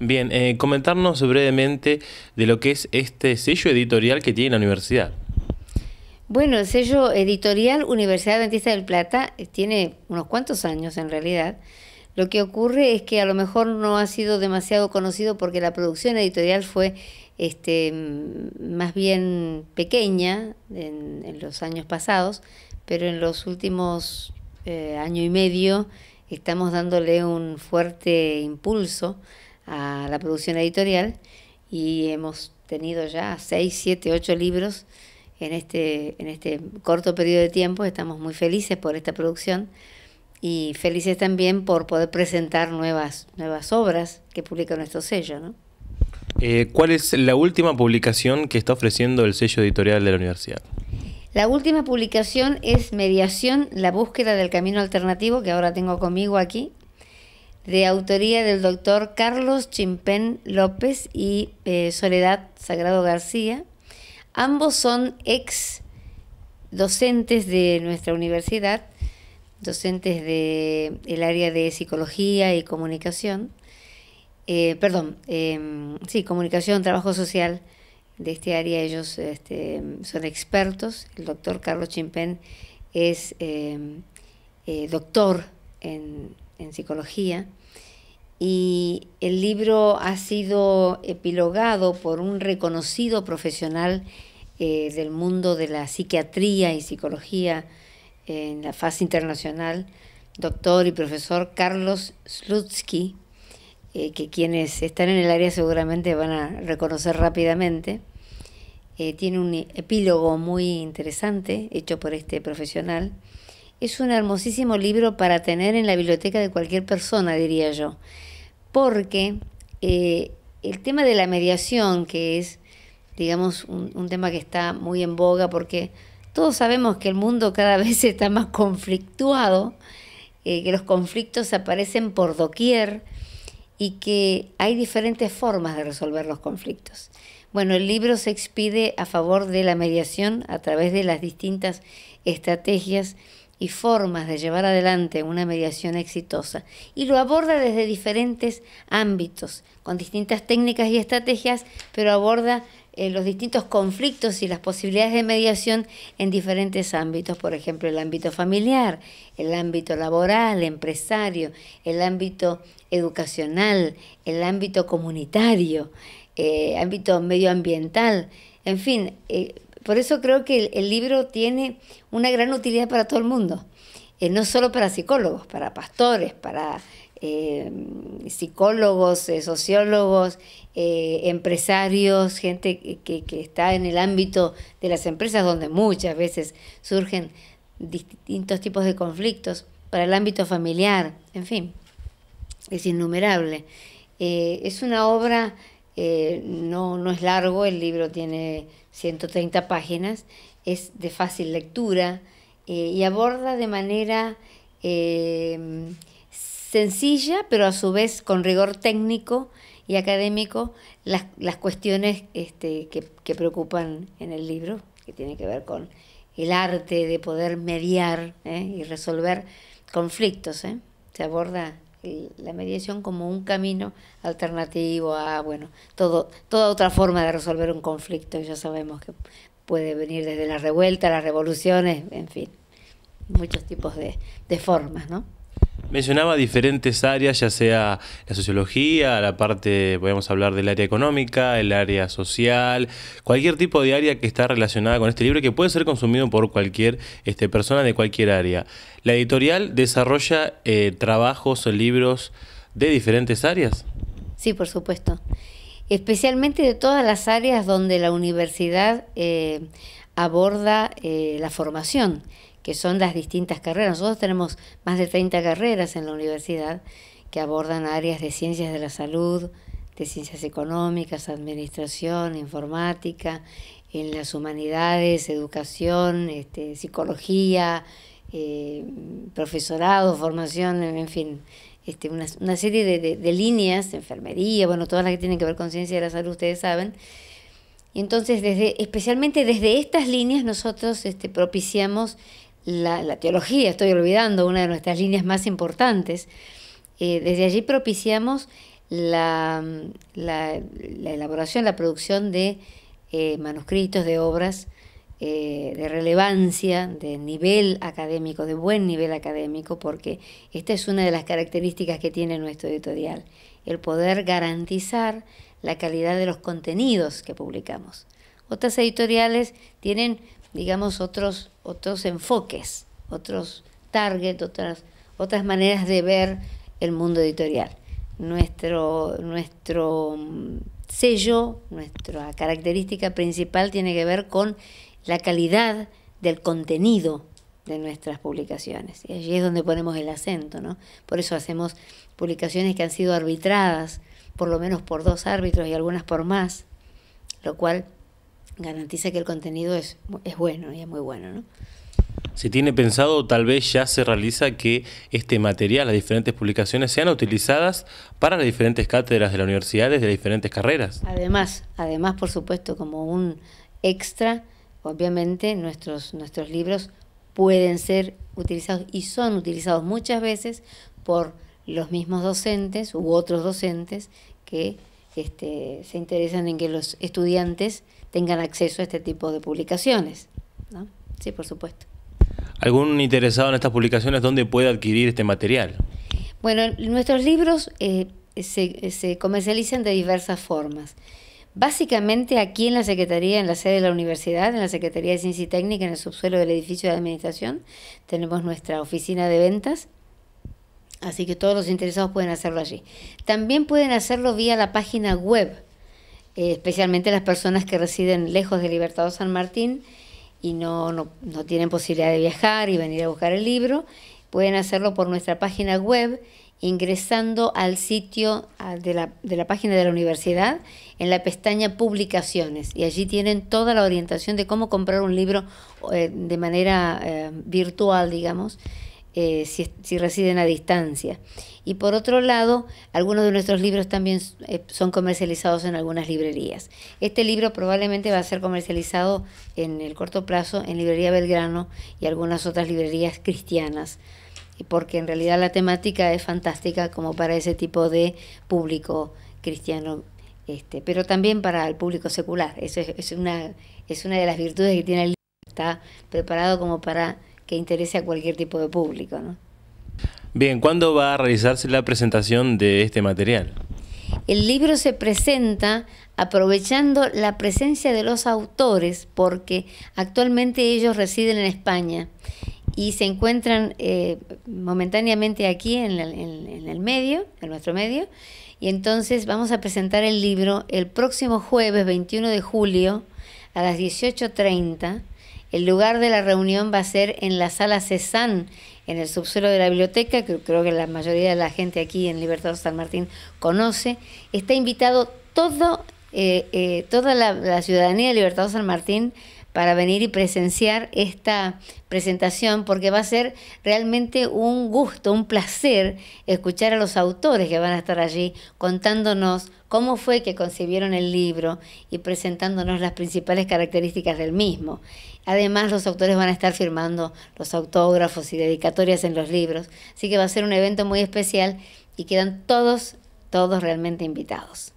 Bien, eh, comentarnos brevemente de lo que es este sello editorial que tiene la universidad. Bueno, el sello editorial Universidad Adventista del Plata eh, tiene unos cuantos años en realidad. Lo que ocurre es que a lo mejor no ha sido demasiado conocido porque la producción editorial fue este, más bien pequeña en, los años pasados, pero en los últimos eh, año y medio estamos dándole un fuerte impulso a la producción editorial y hemos tenido ya seis, siete, ocho libros en este, en este corto periodo de tiempo. Estamos muy felices por esta producción y felices también por poder presentar nuevas, nuevas obras que publica nuestro sello. ¿no? Eh, ¿Cuál es la última publicación que está ofreciendo el sello editorial de la universidad? La última publicación es Mediación, la búsqueda del camino alternativo, que ahora tengo conmigo aquí, de autoría del doctor Carlos Chimpén López y eh, Soledad Sagrado García. Ambos son ex docentes de nuestra universidad, docentes del el área de psicología y comunicación, eh, perdón, em, sí, comunicación, trabajo social de este área, ellos este, son expertos. El doctor Carlos Chimpén es em, eh, doctor en, psicología y el libro ha sido epilogado por un reconocido profesional eh, del mundo de la psiquiatría y psicología en la fase internacional, doctor y profesor Carlos Slutsky, eh, que quienes están en el área seguramente van a reconocer rápidamente. Eh, tiene un epílogo muy interesante hecho por este profesional. Es un hermosísimo libro para tener en la biblioteca de cualquier persona, diría yo, porque eh, el tema de la mediación, que es, digamos, un, un tema que está muy en boga, porque todos sabemos que el mundo cada vez está más conflictuado, que los conflictos aparecen por doquier, y que hay diferentes formas de resolver los conflictos. Bueno, el libro se expide a favor de la mediación a través de las distintas estrategias y formas de llevar adelante una mediación exitosa y lo aborda desde diferentes ámbitos, con distintas técnicas y estrategias, pero aborda eh, los distintos conflictos y las posibilidades de mediación en diferentes ámbitos, por ejemplo, el ámbito familiar, el ámbito laboral, empresario, el ámbito educacional, el ámbito comunitario, eh, ámbito medioambiental, en fin, eh, por eso creo que el, libro tiene una gran utilidad para todo el mundo, no solo para psicólogos, para pastores, para eh, psicólogos, eh, sociólogos, eh, empresarios, gente que, está en el ámbito de las empresas donde muchas veces surgen distintos tipos de conflictos, para el ámbito familiar, en fin, es innumerable. es una obra, no, no es largo, el libro tiene 130 páginas, es de fácil lectura y aborda de manera sencilla, pero a su vez con rigor técnico y académico, las, las cuestiones este, que, preocupan en el libro, que tiene que ver con el arte de poder mediar ¿eh? y resolver conflictos. ¿eh? Se aborda la mediación como un camino alternativo a, bueno, todo, toda otra forma de resolver un conflicto. Ya sabemos que puede venir desde la revuelta, las revoluciones, en fin, muchos tipos de, de formas, ¿no? Mencionaba diferentes áreas, ya sea la sociología, la parte, podemos hablar del área económica, el área social, cualquier tipo de área que está relacionada con este libro que puede ser consumido por cualquier este, persona de cualquier área. La editorial desarrolla eh, trabajos o libros de diferentes áreas. Sí, por supuesto. Especialmente de todas las áreas donde la universidad eh, aborda eh, la formación que son las distintas carreras. Nosotros tenemos más de 30 carreras en la universidad que abordan áreas de ciencias de la salud, de ciencias económicas, administración, informática, en las humanidades, educación, este, psicología, eh, profesorado, formación, en fin, este, una, serie de, de, líneas, enfermería, bueno, todas las que tienen que ver con ciencia de la salud, ustedes saben. Y entonces, desde, especialmente desde estas líneas, nosotros este, propiciamos la, teología, estoy olvidando una de nuestras líneas más importantes. Eh, desde allí propiciamos la, la, elaboración, la producción de eh, manuscritos, de obras eh, de relevancia, de nivel académico, de buen nivel académico, porque esta es una de las características que tiene nuestro editorial, el poder garantizar la calidad de los contenidos que publicamos. Otras editoriales tienen, digamos, otros, otros enfoques, otros targets, otras, otras maneras de ver el mundo editorial. Nuestro, nuestro mm, sello, nuestra característica principal tiene que ver con la calidad del contenido de nuestras publicaciones. Y allí es donde ponemos el acento, ¿no? Por eso hacemos publicaciones que han sido arbitradas, por lo menos por dos árbitros y algunas por más, lo cual garantiza que el contenido es, es bueno y es muy bueno, ¿no? Se tiene pensado, tal vez ya se realiza que este material, las diferentes publicaciones, sean utilizadas para las diferentes cátedras de la universidad desde diferentes carreras. Además, además, por supuesto, como un extra, Obviamente nuestros, nuestros libros pueden ser utilizados y son utilizados muchas veces por los mismos docentes u otros docentes que este, se interesan en que los estudiantes tengan acceso a este tipo de publicaciones. ¿no? Sí, por supuesto. ¿Algún interesado en estas publicaciones dónde puede adquirir este material? Bueno, nuestros libros eh, se, se comercializan de diversas formas. Básicamente aquí en la Secretaría, en la sede de la universidad, en la Secretaría de Ciencia y Técnica, en el subsuelo del edificio de administración, tenemos nuestra oficina de ventas, así que todos los interesados pueden hacerlo allí. También pueden hacerlo vía la página web, eh, especialmente las personas que residen lejos de Libertado San Martín y no, no, no tienen posibilidad de viajar y venir a buscar el libro, pueden hacerlo por nuestra página web ingresando al sitio de la, de la, página de la universidad en la pestaña publicaciones y allí tienen toda la orientación de cómo comprar un libro eh, de manera eh, virtual, digamos, eh, si, si, residen a distancia. Y por otro lado, algunos de nuestros libros también son comercializados en algunas librerías. Este libro probablemente va a ser comercializado en el corto plazo en Librería Belgrano y algunas otras librerías cristianas porque en realidad la temática es fantástica como para ese tipo de público cristiano, este, pero también para el público secular. Eso es, una, es una de las virtudes que tiene el libro, está preparado como para que interese a cualquier tipo de público. ¿no? Bien, ¿cuándo va a realizarse la presentación de este material? El libro se presenta aprovechando la presencia de los autores porque actualmente ellos residen en España y se encuentran eh, momentáneamente aquí en, el medio, en nuestro medio, y entonces vamos a presentar el libro el próximo jueves 21 de julio a las 18.30. El lugar de la reunión va a ser en la sala Cezanne, en el subsuelo de la biblioteca, que creo que la mayoría de la gente aquí en Libertad San Martín conoce. Está invitado todo, eh, eh, toda la, la ciudadanía de Libertad San Martín para venir y presenciar esta presentación porque va a ser realmente un gusto, un placer escuchar a los autores que van a estar allí contándonos cómo fue que concibieron el libro y presentándonos las principales características del mismo. Además, los autores van a estar firmando los autógrafos y dedicatorias en los libros, así que va a ser un evento muy especial y quedan todos, todos realmente invitados.